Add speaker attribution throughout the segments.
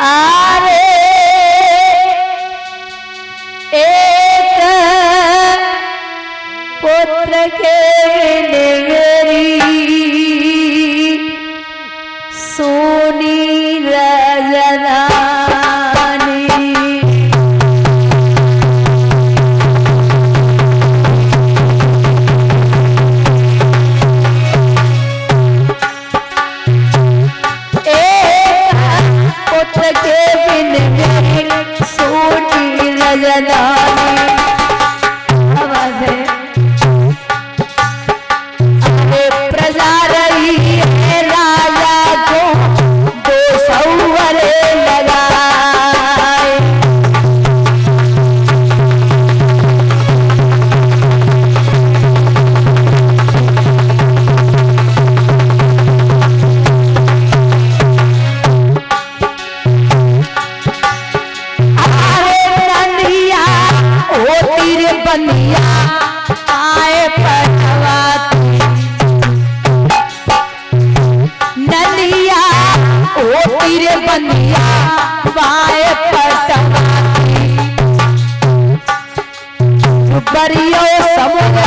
Speaker 1: Ave वीरदा ओ बनिया आए पटवाती नलिया ओ तीर बनिया पाए पटवा बरियो समुद्र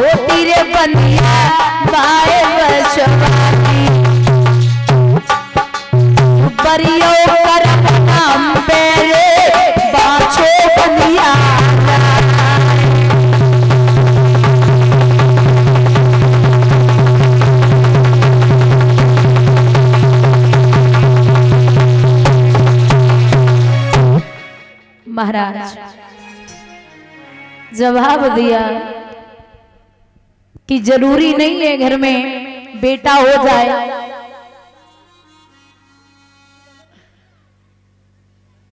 Speaker 1: होती रे बनिया कर नाम बाछो बनिया महाराज जवाब दिया। कि ज़रूरी नहीं है घर में बेटा हो जाए।